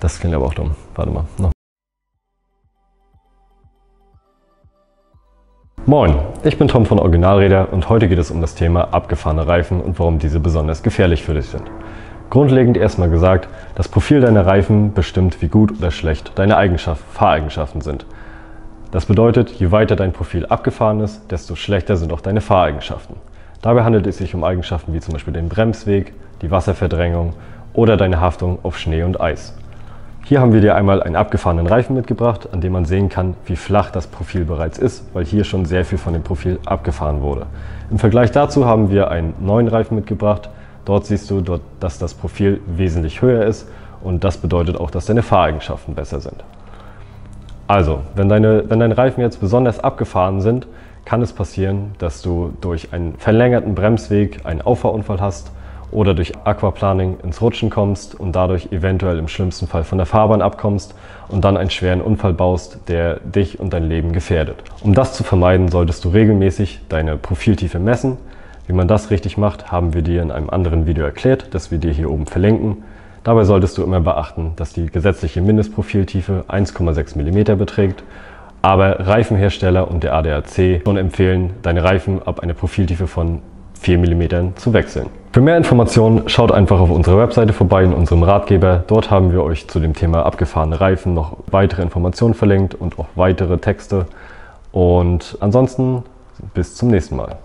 Das klingt aber auch dumm. Warte mal. Noch. Moin, ich bin Tom von Originalräder und heute geht es um das Thema abgefahrene Reifen und warum diese besonders gefährlich für dich sind. Grundlegend erstmal gesagt, das Profil deiner Reifen bestimmt, wie gut oder schlecht deine Eigenschaft, Fahreigenschaften sind. Das bedeutet, je weiter dein Profil abgefahren ist, desto schlechter sind auch deine Fahreigenschaften. Dabei handelt es sich um Eigenschaften wie zum Beispiel den Bremsweg, die Wasserverdrängung oder deine Haftung auf Schnee und Eis. Hier haben wir dir einmal einen abgefahrenen Reifen mitgebracht, an dem man sehen kann, wie flach das Profil bereits ist, weil hier schon sehr viel von dem Profil abgefahren wurde. Im Vergleich dazu haben wir einen neuen Reifen mitgebracht. Dort siehst du, dass das Profil wesentlich höher ist und das bedeutet auch, dass deine Fahreigenschaften besser sind. Also, wenn deine, wenn deine Reifen jetzt besonders abgefahren sind, kann es passieren, dass du durch einen verlängerten Bremsweg einen Auffahrunfall hast oder durch Aquaplaning ins Rutschen kommst und dadurch eventuell im schlimmsten Fall von der Fahrbahn abkommst und dann einen schweren Unfall baust, der dich und dein Leben gefährdet. Um das zu vermeiden, solltest du regelmäßig deine Profiltiefe messen. Wie man das richtig macht, haben wir dir in einem anderen Video erklärt, das wir dir hier oben verlinken. Dabei solltest du immer beachten, dass die gesetzliche Mindestprofiltiefe 1,6 mm beträgt aber Reifenhersteller und der ADAC schon empfehlen, deine Reifen ab einer Profiltiefe von 4 mm zu wechseln. Für mehr Informationen schaut einfach auf unserer Webseite vorbei in unserem Ratgeber. Dort haben wir euch zu dem Thema abgefahrene Reifen noch weitere Informationen verlinkt und auch weitere Texte. Und ansonsten bis zum nächsten Mal.